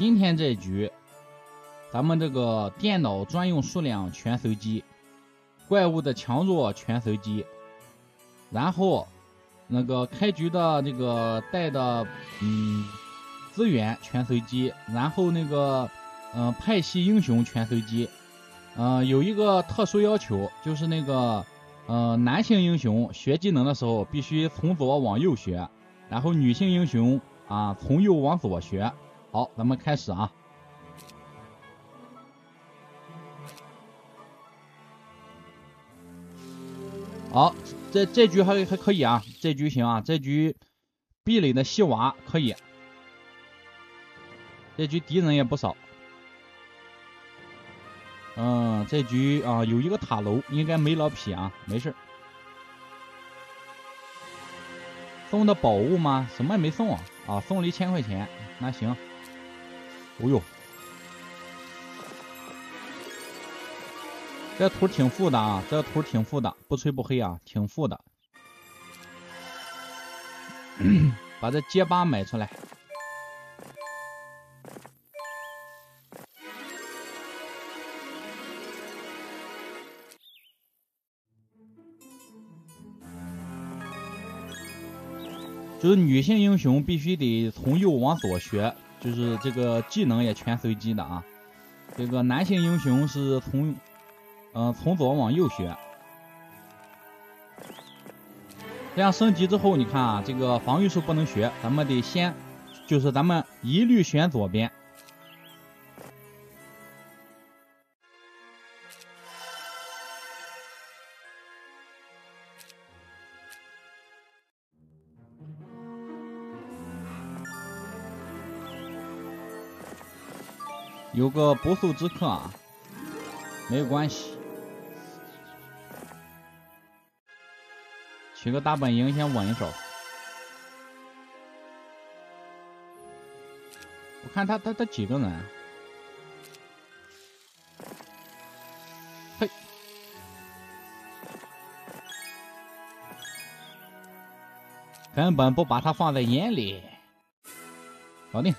今天这局，咱们这个电脑专用数量全随机，怪物的强弱全随机，然后那个开局的这个带的嗯资源全随机，然后那个嗯派系英雄全随机，嗯有一个特殊要求，就是那个嗯男性英雄学技能的时候必须从左往右学，然后女性英雄啊从右往左学。好，咱们开始啊！好，这这局还还可以啊，这局行啊，这局壁垒的西瓦可以，这局敌人也不少。嗯，这局啊有一个塔楼，应该没老匹啊，没事。送的宝物吗？什么也没送啊，啊，送了一千块钱，那行。哦呦，这图挺富的啊！这图挺富的，不吹不黑啊，挺富的。把这街霸买出来。就是女性英雄必须得从右往左学。就是这个技能也全随机的啊，这个男性英雄是从，嗯，从左往右学，这样升级之后，你看啊，这个防御术不能学，咱们得先，就是咱们一律选左边。有个不速之客啊，没有关系，取个大本营先稳一手。我看他他他几个人？嘿，根本不把他放在眼里，搞定。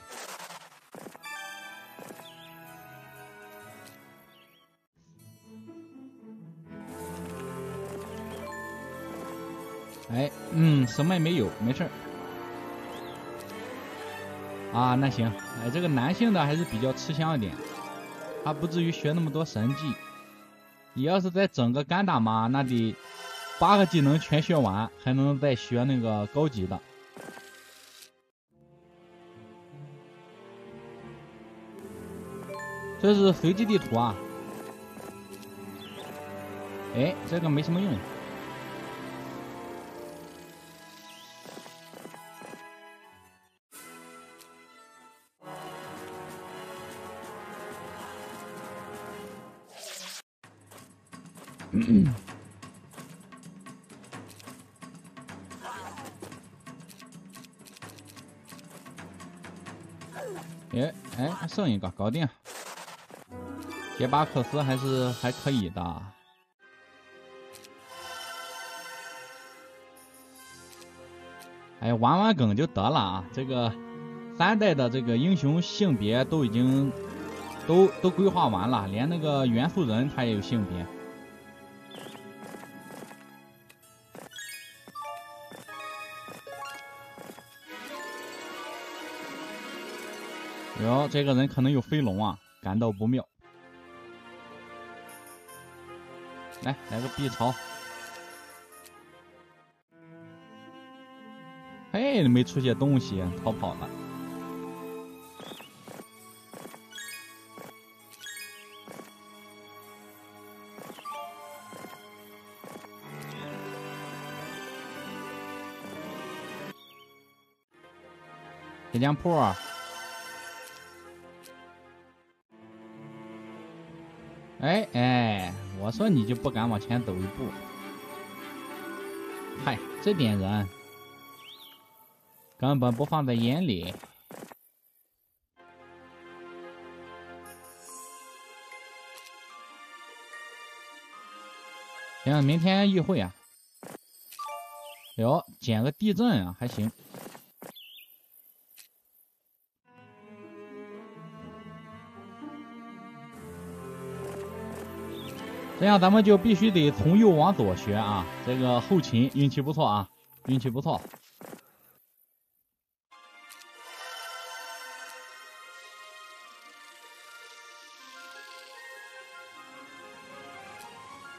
嗯，什么也没有，没事儿。啊，那行，哎，这个男性的还是比较吃香一点，他不至于学那么多神技。你要是再整个干打嘛，那得八个技能全学完，还能再学那个高级的。这是随机地图啊。哎，这个没什么用。嗯哎哎，剩一个，搞定。杰巴克斯还是还可以的。哎，玩玩梗就得了啊！这个三代的这个英雄性别都已经都都规划完了，连那个元素人他也有性别。哟，这个人可能有飞龙啊，感到不妙。来，来个 B 槽。嘿，没出些东西，逃跑了。铁匠铺。哎哎，我说你就不敢往前走一步。嗨，这点人根本不放在眼里。行，明天议会啊。哟，捡个地震啊，还行。这样咱们就必须得从右往左学啊！这个后勤运气不错啊，运气不错。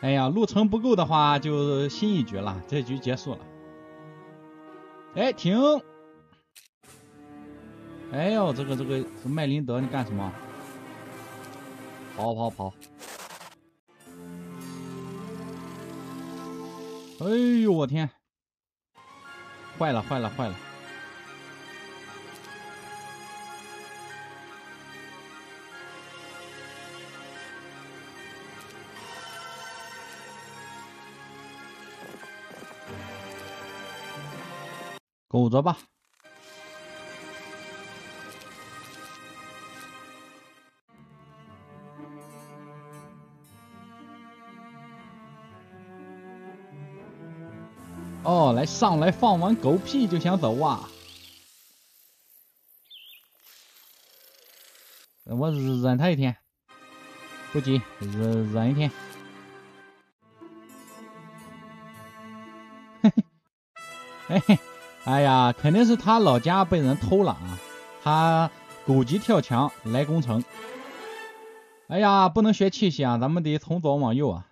哎呀，路程不够的话就新一局了，这局结束了。哎，停！哎呦，这个这个麦林德，你干什么？跑跑跑！哎呦，我天！坏了，坏了，坏了！苟着吧。来上来放完狗屁就想走啊！我忍他一天，不急，忍忍一天。嘿嘿，嘿嘿，哎呀，肯定是他老家被人偷了啊！他狗急跳墙来攻城。哎呀，不能学气息啊，咱们得从左往右啊！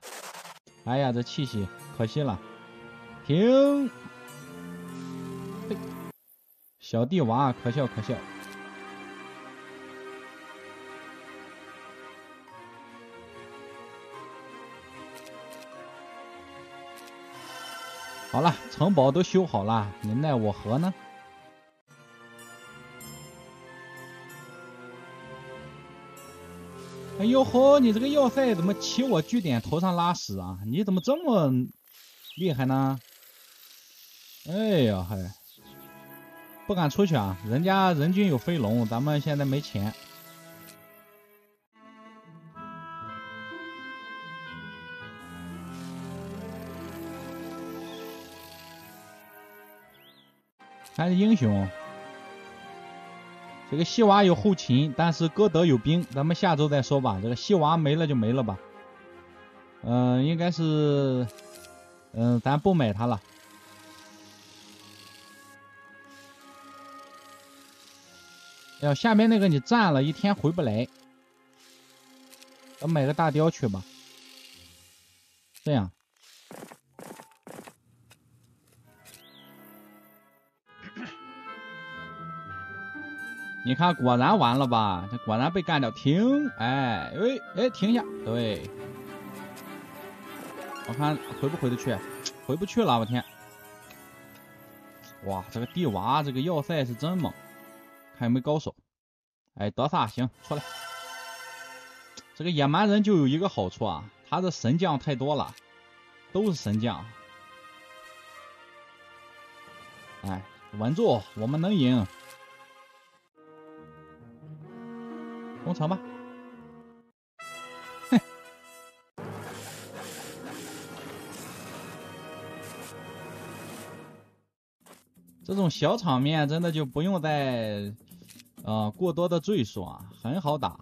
哎呀，这气息可惜了。停！小弟娃可笑可笑。好了，城堡都修好了，你奈我何呢？哎呦呵，你这个要塞怎么骑我据点头上拉屎啊？你怎么这么厉害呢？哎呀嗨，不敢出去啊！人家人均有飞龙，咱们现在没钱。还是英雄，这个西娃有后勤，但是歌德有兵，咱们下周再说吧。这个西娃没了就没了吧。嗯，应该是，嗯，咱不买它了。要下面那个你站了一天回不来，我买个大雕去吧。这样，你看，果然完了吧？这果然被干掉。停！哎，哎，哎，停下！对，我看回不回得去？回不去了，我天！哇，这个地娃这个要塞是真猛。还没高手，哎，德萨行出来。这个野蛮人就有一个好处啊，他的神将太多了，都是神将。哎，稳住，我们能赢。攻城吧。哼。这种小场面真的就不用再。啊，过多的赘述啊，很好打。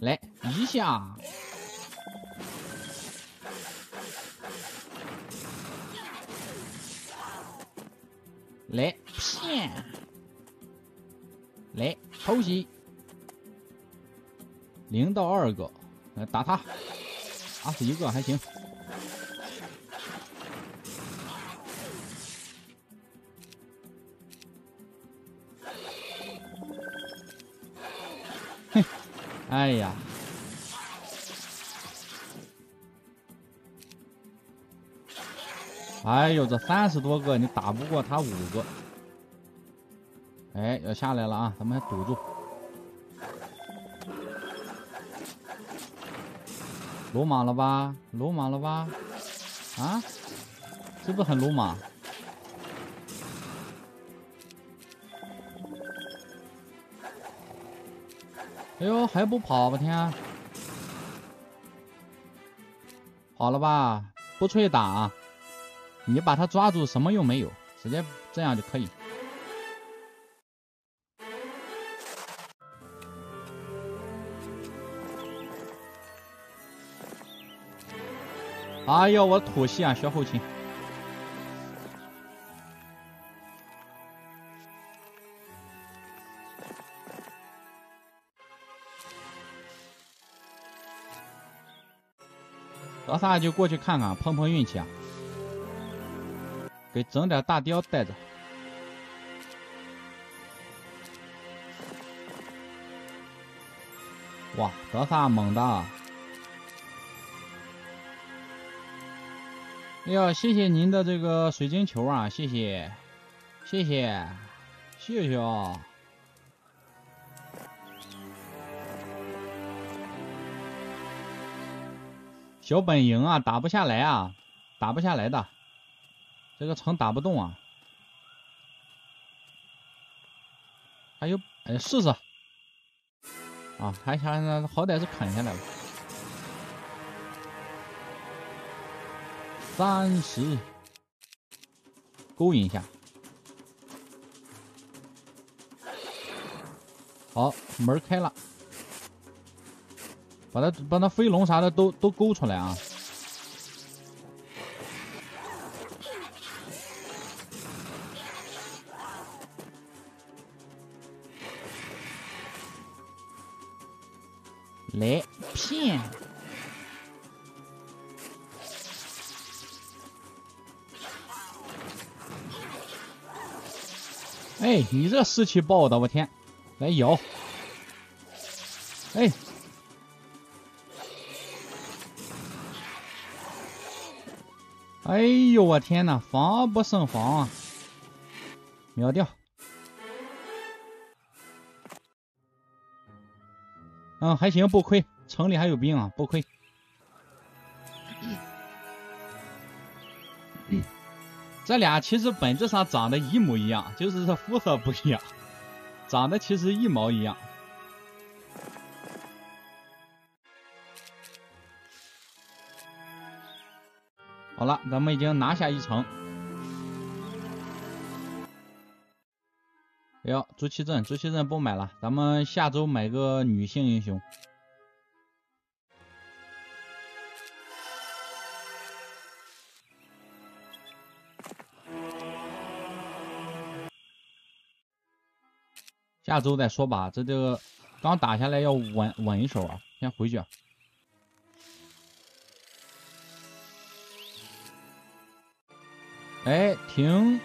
来一下，来骗，来偷袭，零到二个，来打他，打死一个还行。哎呀！哎呦，这三十多个你打不过他五个。哎，要下来了啊！咱们还堵住。鲁莽了吧？鲁莽了吧？啊？是不是很鲁莽？哎呦，还不跑！我天，跑了吧？不出去打，你把他抓住，什么用没有？直接这样就可以。哎呦，我吐血啊，小后勤。到啥就过去看看，碰碰运气啊！给整点大雕带着。哇，德萨猛的！哎呀，谢谢您的这个水晶球啊，谢谢，谢谢，谢谢啊！小本营啊，打不下来啊，打不下来的，这个城打不动啊。还有，哎，试试。啊，还还好歹是啃下来了，三十，勾引一下，好，门开了，把它把那飞龙啥的都都勾出来啊。来骗！哎，你这士气爆的，我天！来咬！哎！哎呦，我天哪，防不胜防啊！秒掉！嗯，还行，不亏。城里还有兵啊，不亏。这俩其实本质上长得一模一样，就是这肤色不一样，长得其实一毛一样。好了，咱们已经拿下一城。哟，朱祁镇，朱祁镇不买了，咱们下周买个女性英雄。下周再说吧，这这个刚打下来要稳稳一手啊，先回去。哎，停！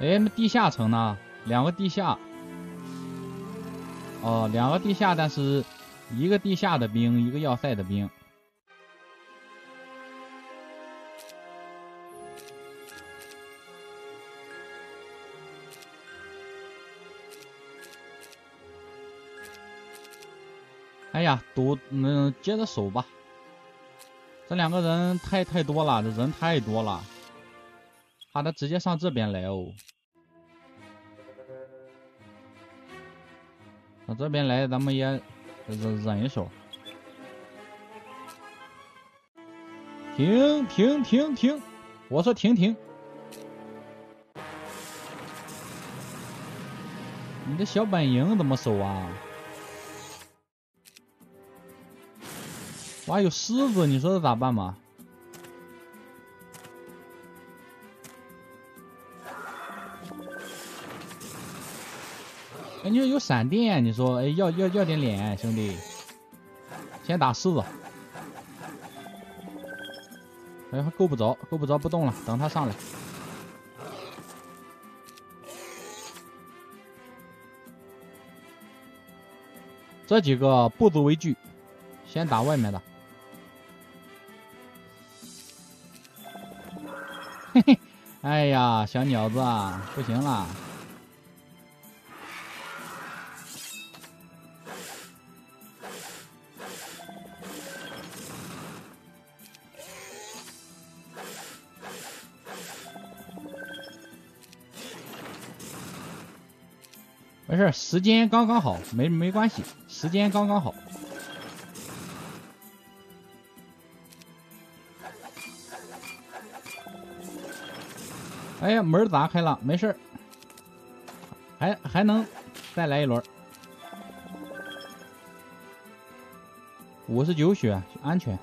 哎，那地下城呢？两个地下，哦，两个地下，但是一个地下的兵，一个要塞的兵。哎呀，堵，嗯，接着守吧。这两个人太太多了，这人太多了，怕他直接上这边来哦。上这边来，咱们也忍忍一手。停停停停！我说停停！你的小本营怎么守啊？哇，有狮子，你说这咋办嘛？感觉有闪电，你说，哎，要要要点脸，兄弟，先打狮子。哎，还够不着，够不着，不动了，等他上来。这几个不足为惧，先打外面的。嘿嘿，哎呀，小鸟子啊，不行了。时间刚刚好，没没关系，时间刚刚好。哎呀，门砸开了，没事还还能再来一轮。五十九血，安全。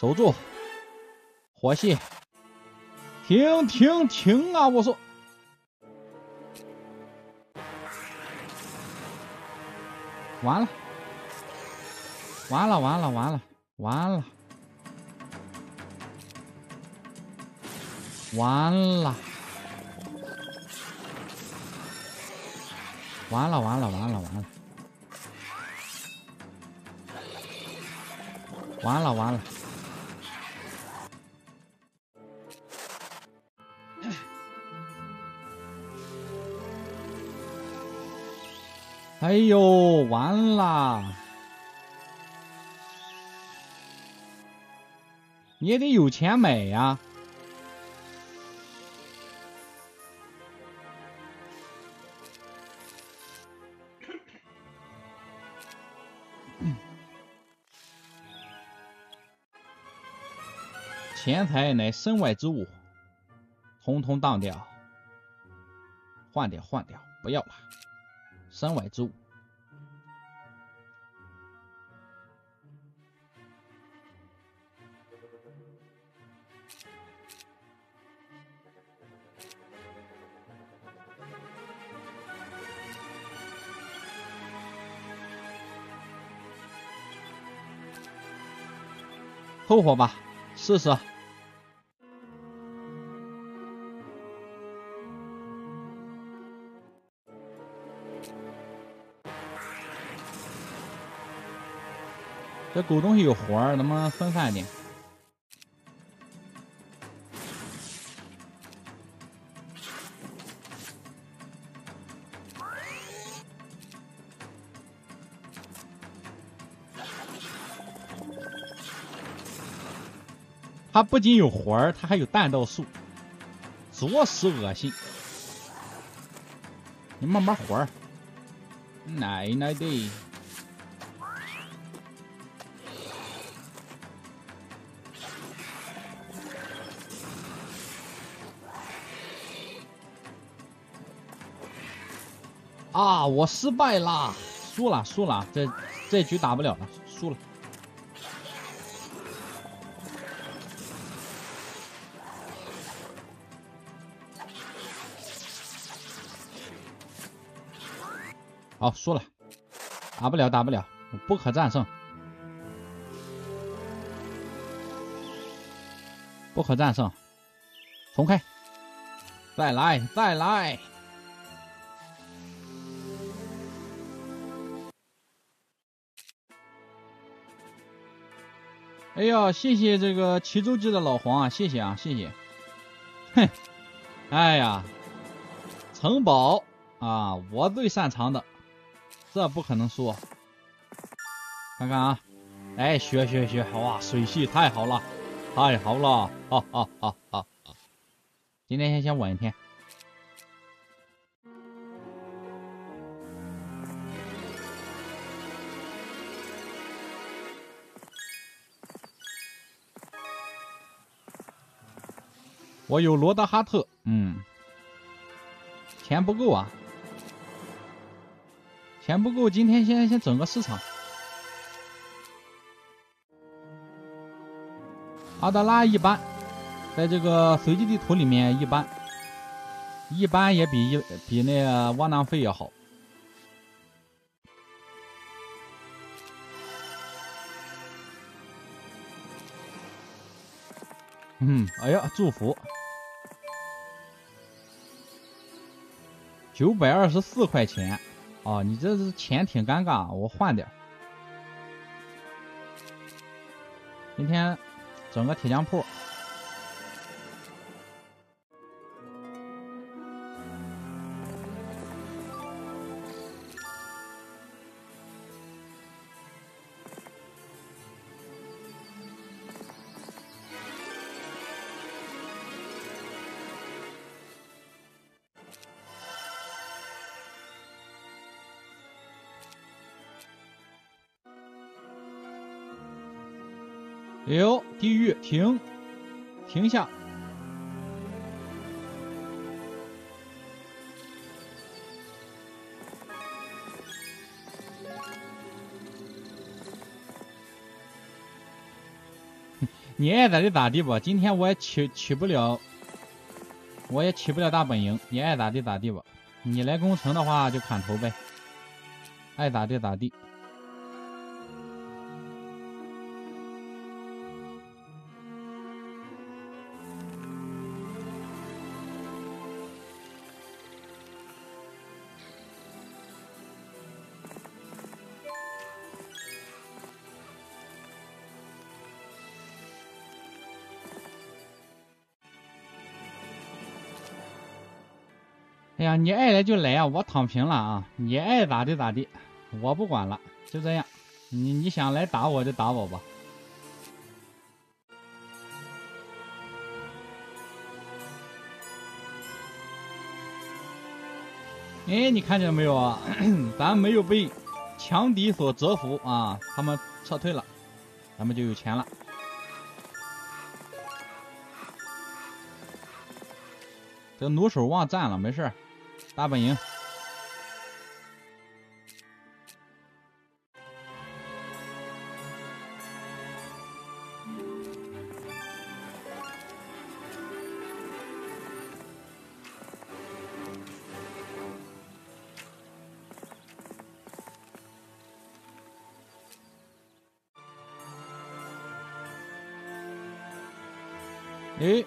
守住，火系。停停停啊！我说，完了，完了，完了，完了，完了，完了，完了，完了，完了，完了。完了完了！哎呦，完了！你也得有钱买呀。钱财乃身外之物，通通当掉，换掉换掉，不要了，山外之物。凑合吧，试试。这狗东西有活儿，能不能分散点？它不仅有活儿，它还有弹道术，着实恶心。你慢慢活儿，奶奶的！啊！我失败啦，输了，输了，这这局打不了了，输了。好，输了，打不了，打不了，不可战胜，不可战胜，重开，再来，再来。哎呀，谢谢这个齐州记的老黄啊，谢谢啊，谢谢。哼，哎呀，城堡啊，我最擅长的，这不可能输。看看啊，哎，学学学，哇，水系太好了，太好了，哈哈哈哈！今天先先稳一天。我有罗德哈特，嗯，钱不够啊，钱不够，今天先先整个市场。阿德拉一般，在这个随机地图里面一般，一般也比一比那个窝囊废要好。嗯，哎呀，祝福。九百二十四块钱，哦，你这是钱挺尴尬，我换点。今天整个铁匠铺。停，停下！你爱咋地咋地吧，今天我也起起不了，我也起不了大本营，你爱咋地咋地吧。你来攻城的话就砍头呗，爱咋地咋地。你爱来就来啊，我躺平了啊！你爱咋地咋地，我不管了，就这样。你你想来打我就打我吧。哎，你看见没有啊？咱没有被强敌所折服啊，他们撤退了，咱们就有钱了。这弩手忘站了，没事大本营，哎，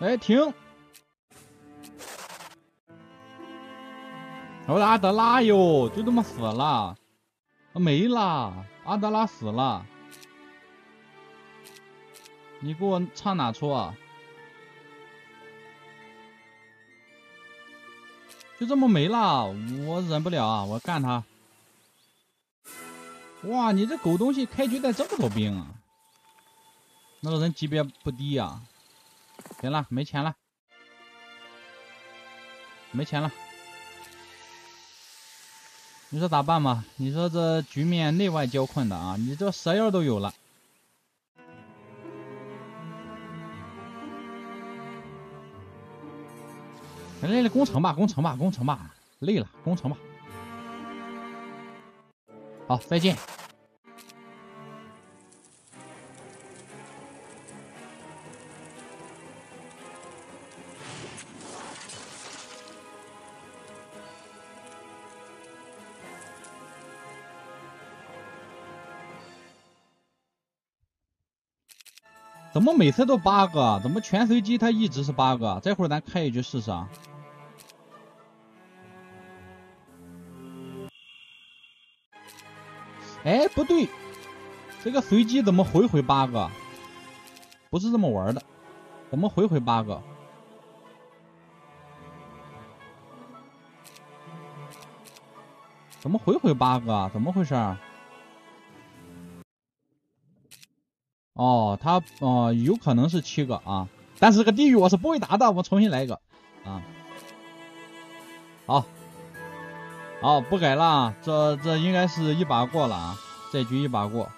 哎，停！我的阿德拉哟，就这么死了，没了，阿德拉死了，你给我唱哪出啊？就这么没了，我忍不了啊，我干他！哇，你这狗东西开局带这么多兵啊？那个人级别不低呀。行了，没钱了，没钱了。你说咋办吧？你说这局面内外交困的啊！你这蛇妖都有了，来来来，攻城吧，攻城吧，攻城吧，累了，攻城吧。好，再见。怎么每次都 bug？怎么全随机它一直是 bug？这会儿咱开一局试试啊！哎，不对，这个随机怎么回回 bug？不是这么玩的，怎么回回 bug？怎么回回 bug？怎么回事？哦，他哦，有可能是七个啊，但是这个地狱我是不会打的，我重新来一个啊。好，好不改了，这这应该是一把过了啊，这局一把过。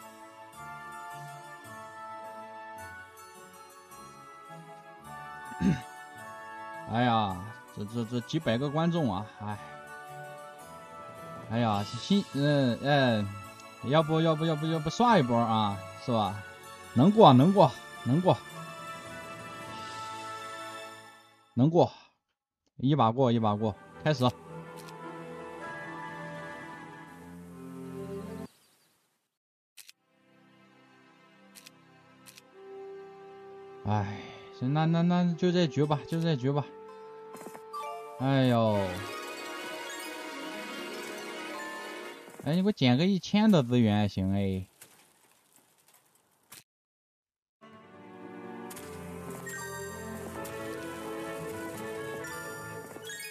哎呀，这这这几百个观众啊，哎，哎呀，新嗯嗯，要不要不要不要不刷一波啊，是吧？能过，能过，能过，能过，一把过，一把过，开始。哎，行，那那那就这局吧，就这局吧。哎呦，哎，你给我捡个一千的资源行哎。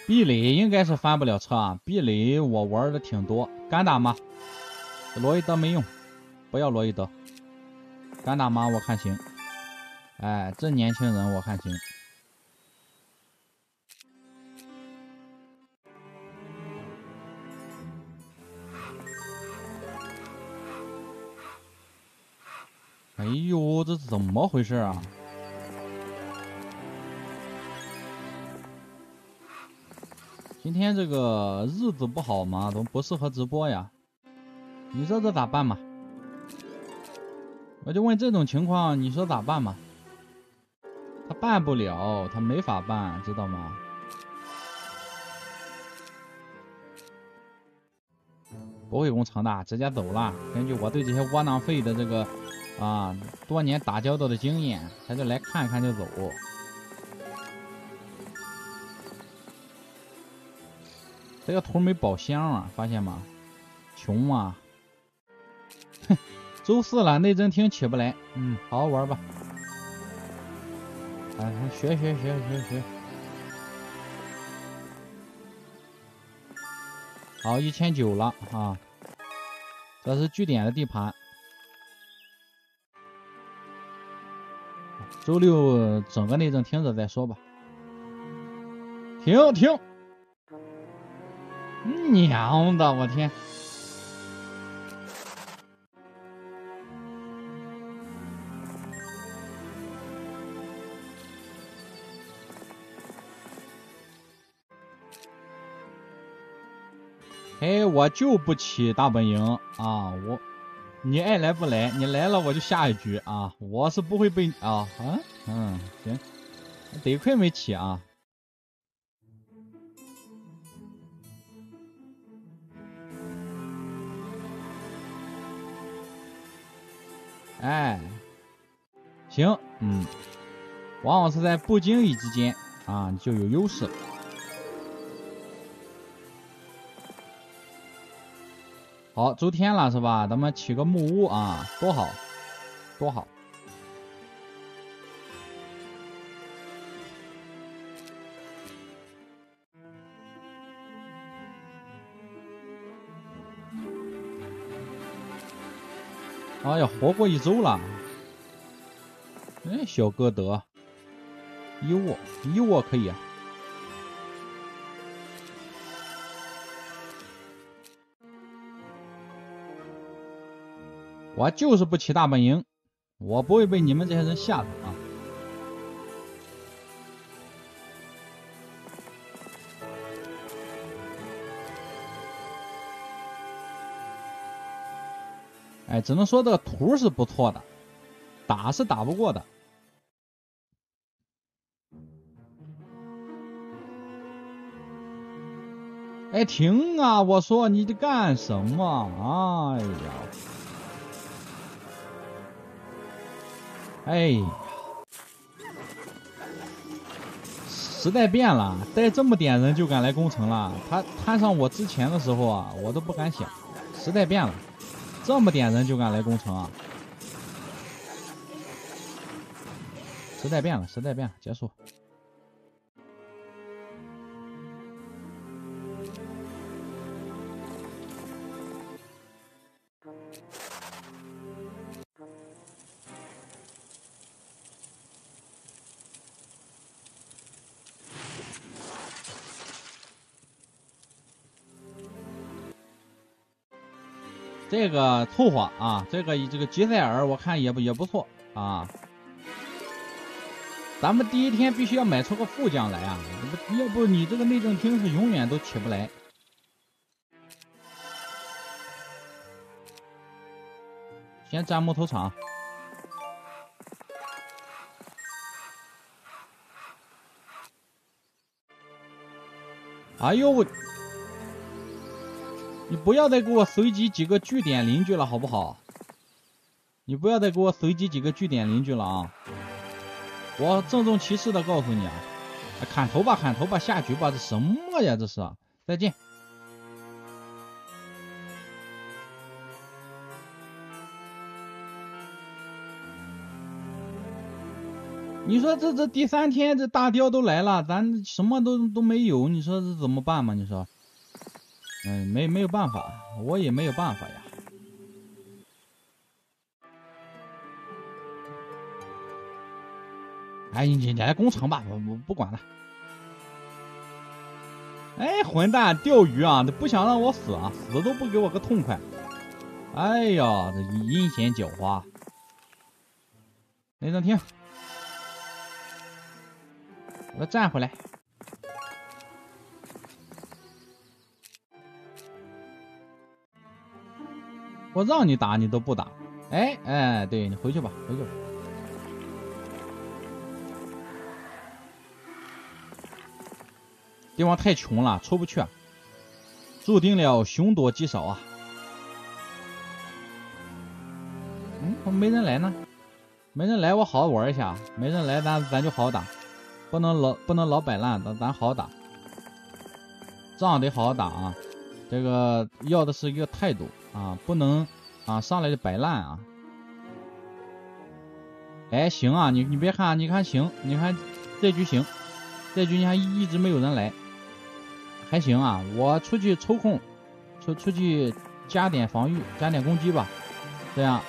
壁垒应该是翻不了车啊！壁垒我玩的挺多，敢打吗？罗伊德没用，不要罗伊德。敢打吗？我看行。哎，这年轻人我看行。哎呦，这是怎么回事啊？今天这个日子不好吗？怎么不适合直播呀？你说这咋办嘛？我就问这种情况，你说咋办嘛？他办不了，他没法办，知道吗？不会工程的，直接走了。根据我对这些窝囊废的这个啊多年打交道的经验，他就来看看就走。这个图没宝箱啊，发现吗？穷啊！哼，周四了，内政厅起不来。嗯，好好玩吧。哎，学学学学学。好，一千九了啊！这是据点的地盘。周六整个内政厅着再说吧。停停！娘的，我天！哎，我就不起大本营啊！我，你爱来不来？你来了我就下一局啊！我是不会被啊啊嗯行，得亏没起啊！哎，行，嗯，往往是在不经意之间啊就有优势。好，周天了是吧？咱们起个木屋啊，多好，多好。哎呀，活过一周了。哎，小哥得一窝，一窝可以。我就是不起大本营，我不会被你们这些人吓着啊！哎，只能说这个图是不错的，打是打不过的。哎，停啊！我说你这干什么？哎呀！哎，时代变了，带这么点人就敢来攻城了。他摊上我之前的时候啊，我都不敢想。时代变了，这么点人就敢来攻城啊！时代变了，时代变了，结束。这个凑合啊，这个这个吉塞尔我看也不也不错啊。咱们第一天必须要买出个副将来啊，要不你这个内政厅是永远都起不来。先占木头厂。哎呦我！你不要再给我随机几个据点邻居了，好不好？你不要再给我随机几个据点邻居了啊！我郑重其事的告诉你啊，砍头吧，砍头吧，下局吧，这什么呀？这是！再见。你说这这第三天这大雕都来了，咱什么都都没有，你说这怎么办嘛？你说？嗯，没没有办法，我也没有办法呀。哎，你你来攻城吧，我我不管了。哎，混蛋，钓鱼啊！你不想让我死啊？死都不给我个痛快！哎呀，这阴险狡猾！雷震听，我站回来。我让你打你都不打，哎哎，对你回去吧，回去吧。地方太穷了，出不去，注定了凶多吉少啊。嗯，怎么没人来呢？没人来，我好好玩一下。没人来，咱咱就好好打，不能老不能老摆烂，咱咱好好打。仗得好好打啊！这个要的是一个态度啊，不能。啊，上来就摆烂啊！哎，行啊，你你别看，你看行，你看这局行，这局你看一直没有人来，还行啊。我出去抽空，出出去加点防御，加点攻击吧，这样。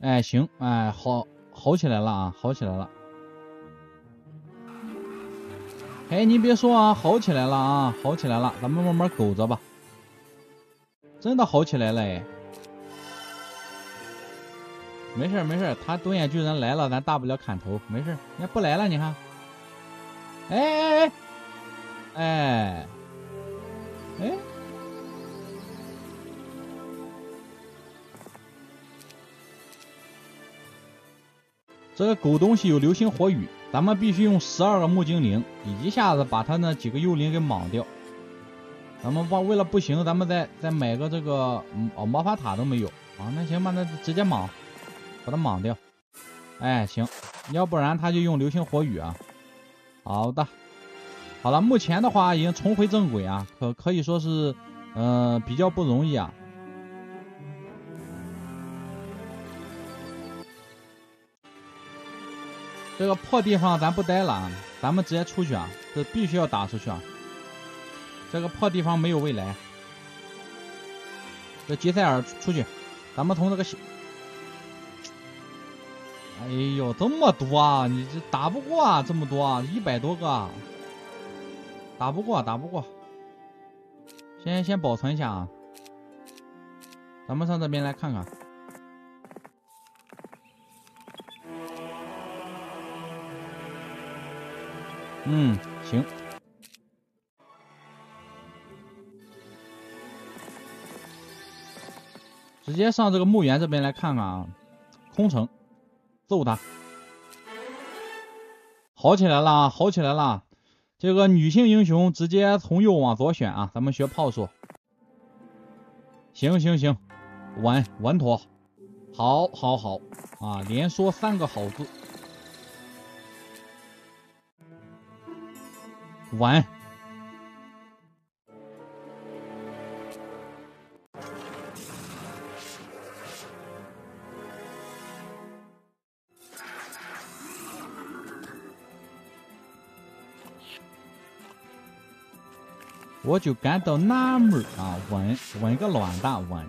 哎，行，哎，好，好起来了啊，好起来了。哎，您别说啊，好起来了啊，好起来了，咱们慢慢苟着吧。真的好起来了哎！没事没事，他独眼巨人来了，咱大不了砍头，没事。你看不来了，你看，哎哎哎哎哎！这个狗东西有流星火雨，咱们必须用十二个木精灵，一下子把他那几个幽灵给莽掉。咱们把为了不行，咱们再再买个这个哦魔法塔都没有啊，那行吧，那直接莽，把它莽掉。哎，行，要不然他就用流星火雨啊。好的，好了，目前的话已经重回正轨啊，可可以说是嗯比较不容易啊。这个破地方咱不待了，咱们直接出去啊，这必须要打出去啊。这个破地方没有未来。这吉塞尔出去，咱们从这个小……哎呦，这么多啊！你这打不过啊，这么多，啊，一百多个，打不过，打不过。先先保存一下啊。咱们上这边来看看。嗯，行。直接上这个墓园这边来看看啊，空城，揍他，好起来了，好起来了。这个女性英雄直接从右往左选啊，咱们学炮术。行行行，稳稳妥，好，好，好啊，连说三个好字，稳。我就感到纳闷啊问问个卵大问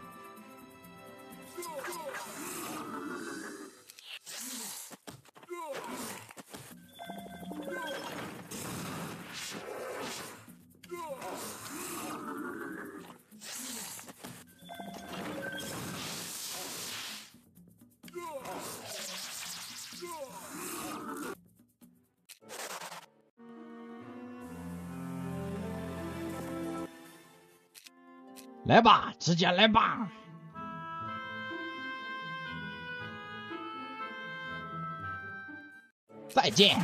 来吧，直接来吧！再见。